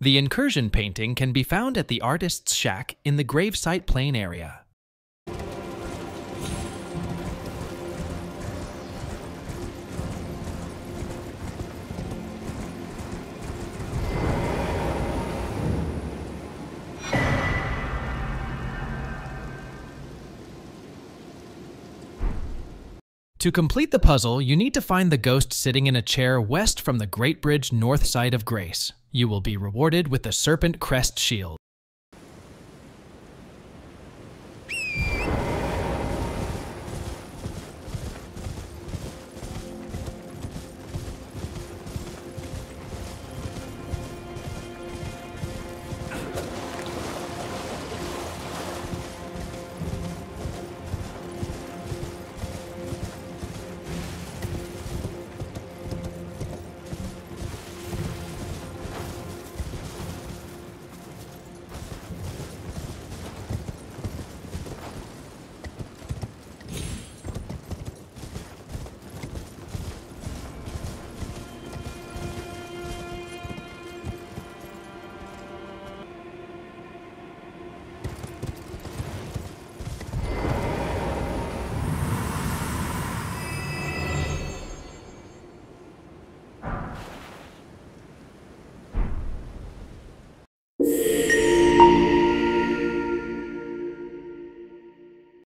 The incursion painting can be found at the artist's shack in the gravesite plain area. To complete the puzzle, you need to find the ghost sitting in a chair west from the Great Bridge north Site of Grace. You will be rewarded with the Serpent Crest Shield.